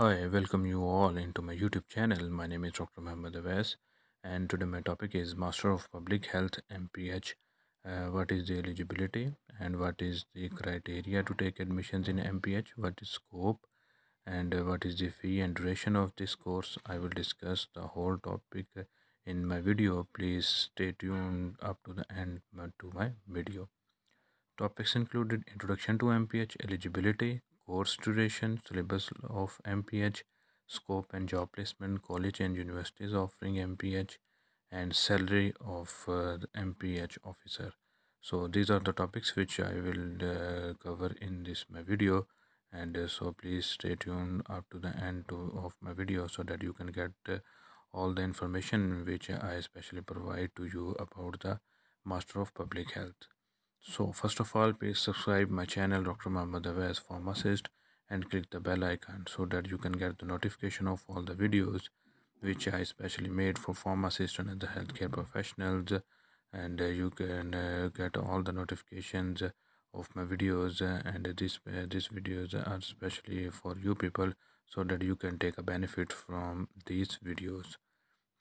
Hi, welcome you all into my YouTube channel. My name is Dr. Awais, and today my topic is Master of Public Health MPH. Uh, what is the eligibility and what is the criteria to take admissions in MPH? What is scope and uh, what is the fee and duration of this course? I will discuss the whole topic in my video. Please stay tuned up to the end to my video. Topics included Introduction to MPH, Eligibility, Course Duration, Syllabus of MPH, Scope and Job Placement, College and Universities offering MPH, and Salary of uh, MPH Officer. So these are the topics which I will uh, cover in this my video and uh, so please stay tuned up to the end to, of my video so that you can get uh, all the information which I especially provide to you about the Master of Public Health. So first of all, please subscribe my channel Dr. Muhammad Awais Pharmacist and click the bell icon so that you can get the notification of all the videos which I especially made for pharmacists and the healthcare professionals and uh, you can uh, get all the notifications of my videos uh, and this uh, these videos are especially for you people so that you can take a benefit from these videos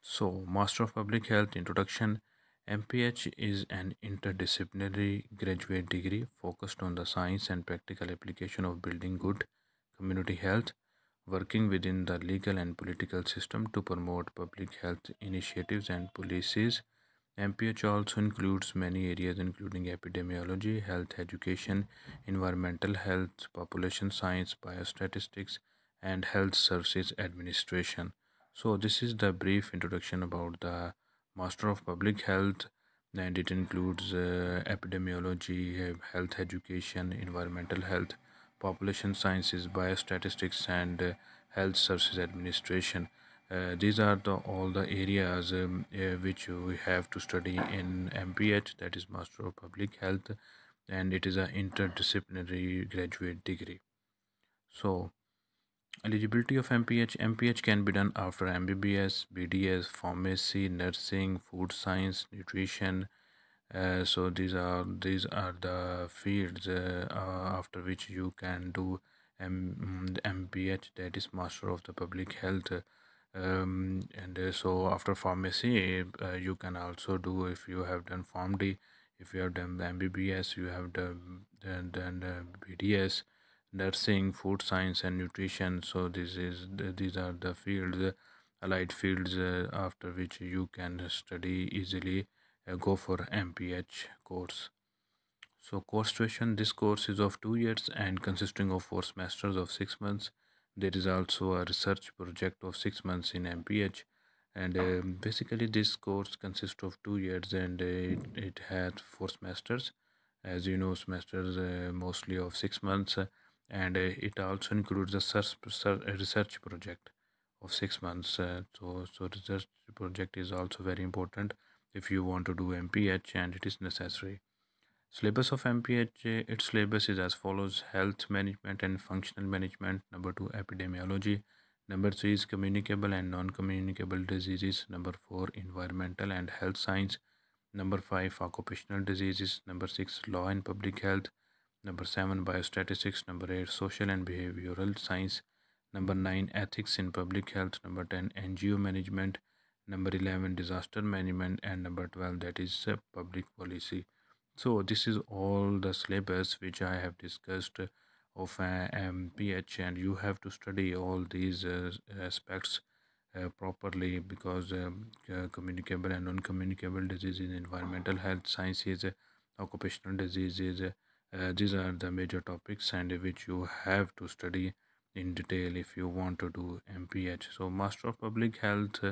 so master of public health introduction MPH is an interdisciplinary graduate degree focused on the science and practical application of building good community health, working within the legal and political system to promote public health initiatives and policies. MPH also includes many areas including epidemiology, health education, environmental health, population science, biostatistics, and health services administration. So this is the brief introduction about the Master of Public Health, and it includes uh, epidemiology, health education, environmental health, population sciences, biostatistics, and uh, health services administration. Uh, these are the all the areas um, uh, which we have to study in MPH, that is Master of Public Health, and it is an interdisciplinary graduate degree. So, Eligibility of MPH MPH can be done after MBBS, BDS, pharmacy, nursing, food science, nutrition. Uh, so these are these are the fields uh, uh, after which you can do M- MPH that is Master of the Public Health. Um, and uh, so after pharmacy uh, you can also do if you have done PharmD if you have done MBBS you have done, done, done uh, BDS nursing food science and nutrition. So this is these are the fields allied fields uh, after which you can study easily uh, go for mph course. So course duration this course is of two years and consisting of four semesters of six months. There is also a research project of six months in mph and uh, basically this course consists of two years and uh, it, it has four semesters. As you know semesters uh, mostly of six months and uh, it also includes a research project of six months uh, so so research project is also very important if you want to do mph and it is necessary. Syllabus of mph uh, its syllabus is as follows health management and functional management number two epidemiology number three is communicable and non-communicable diseases number four environmental and health science number five occupational diseases number six law and public health number 7 biostatistics. Number 8 social and behavioral science. Number 9 ethics in public health. Number 10 ngo management. Number 11 disaster management. And number 12 that is uh, public policy. So this is all the syllabus which i have discussed of uh, mph and you have to study all these uh, aspects uh, properly because um, uh, communicable and non-communicable diseases environmental health sciences occupational diseases uh, these are the major topics and which you have to study in detail if you want to do mph so master of public health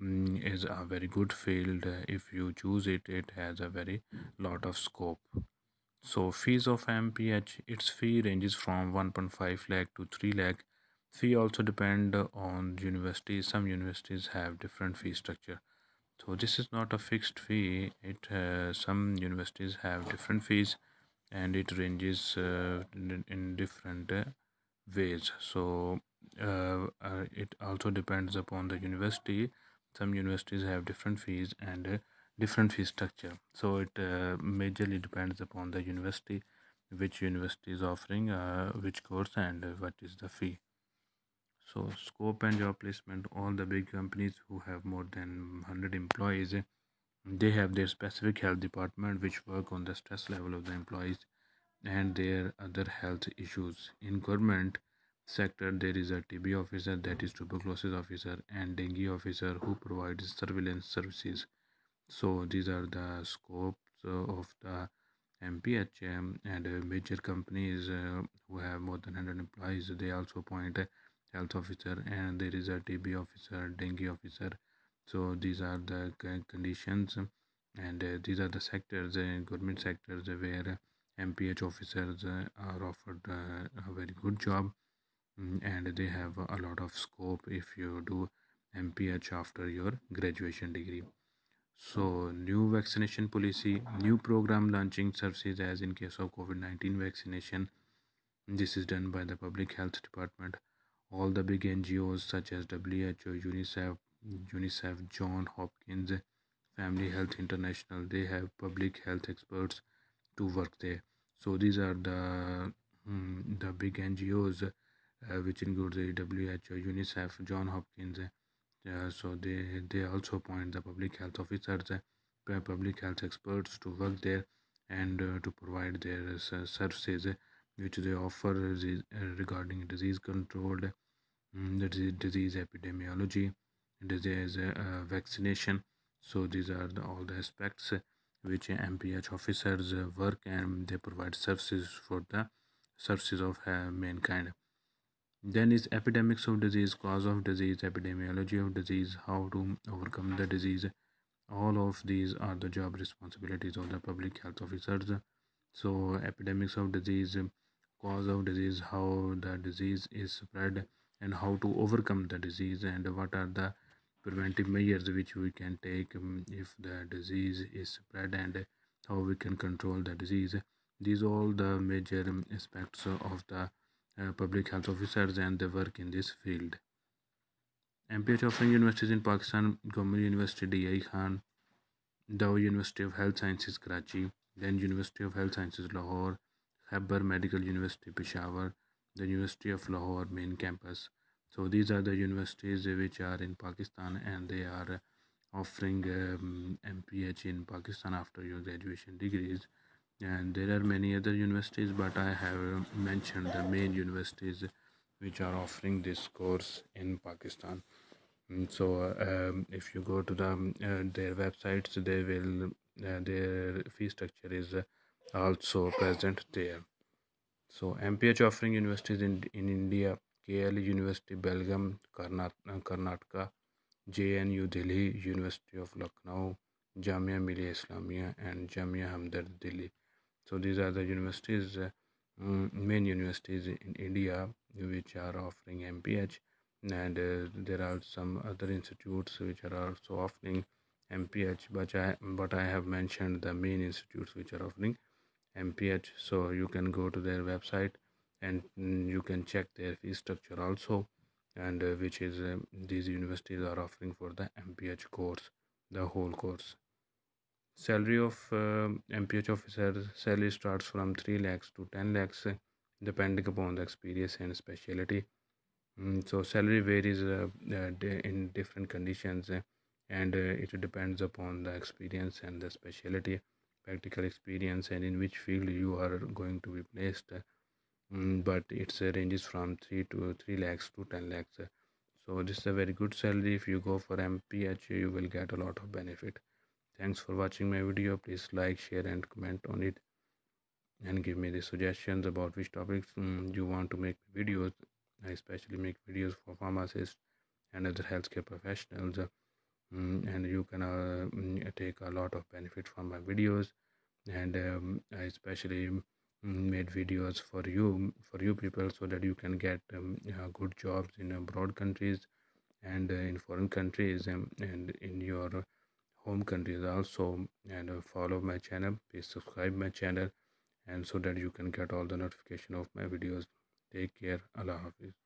um, is a very good field. If you choose it it has a very lot of scope. So fees of mph its fee ranges from 1.5 lakh to 3 lakh. Fee also depend on universities some universities have different fee structure. So this is not a fixed fee. It uh, some universities have different fees and it ranges uh, in, different uh, ways. So uh, uh, it also depends upon the university. Some universities have different fees and uh, different fee structure. So it uh, majorly depends upon the university which university is offering which course and what is the fee. So scope and job placement all the big companies who have more than 100 employees they have their specific health department which work on the stress level of the employees and their other health issues. In government sector there is a tb officer that is tuberculosis officer and dengue officer who provides surveillance services. So these are the scopes of the mphm and major companies uh, who have more than 100 employees. They also appoint a health officer and there is a tb officer dengue officer so these are the conditions and uh, these are the sectors uh, government sectors where mph officers uh, are offered uh, a very good job mm, and they have a lot of scope if you do mph after your graduation degree. So new vaccination policy new program launching services as in case of covid-19 vaccination. This is done by the public health department. All the big ngos such as who unicef UNICEF, John Hopkins, Family Health International, they have public health experts to work there. So these are the um, the big NGOs, uh, which include the WHO, UNICEF, John Hopkins. Uh, so they they also appoint the public health officers, uh, public health experts to work there and uh, to provide their uh, services which they offer regarding disease control, um, the disease epidemiology, disease uh, vaccination. So these are the, all the aspects which mph officers uh, work and they provide services for the services of uh, mankind. Then is epidemics of disease cause of disease epidemiology of disease how to overcome the disease. All of these are the job responsibilities of the public health officers. So epidemics of disease cause of disease how the disease is spread and how to overcome the disease and what are the preventive measures which we can take um, if the disease is spread and how we can control the disease. These are all the major um, aspects of the uh, public health officers and the work in this field. MPH offering universities in Pakistan, Gomal University DI Khan, Dow University of Health Sciences Karachi, then University of Health Sciences Lahore, Khyber Medical University Peshawar, the University of Lahore main campus, so these are the universities which are in pakistan and they are offering um, mph in pakistan after your graduation degrees. And there are many other universities but i have mentioned the main universities which are offering this course in pakistan. And so um, if you go to the uh, their websites they will uh, their fee structure is also present there. So mph offering universities in in india KL University Belgaum Karnataka JNU Delhi University of Lucknow Jamia Millia Islamia and Jamia Hamdard Delhi so these are the universities uh, main universities in India which are offering MPH and uh, there are some other institutes which are also offering MPH but I, but I have mentioned the main institutes which are offering MPH so you can go to their website and mm, you can check their fee structure also and uh, which is uh, these universities are offering for the mph course the whole course. Salary of uh, mph officer salary starts from 3 lakhs to 10 lakhs depending upon the experience and specialty mm, so salary varies uh, uh, in different conditions uh, and it depends upon the experience and the specialty practical experience and in which field you are going to be placed Mm, but it's uh, ranges from 3 to 3 lakhs to 10 lakhs so this is a very good salary. If you go for mph you will get a lot of benefit. Thanks for watching my video. Please like share and comment on it. And give me the suggestions about which topics um, you want to make videos. I especially make videos for pharmacists and other healthcare professionals um, and you can uh, take a lot of benefit from my videos. And um, i especially made videos for you for you people so that you can get um, uh, good jobs in abroad countries and uh, in foreign countries um, and in your home countries also. And uh, follow my channel please subscribe my channel and so that you can get all the notification of my videos. Take care. Allah hafiz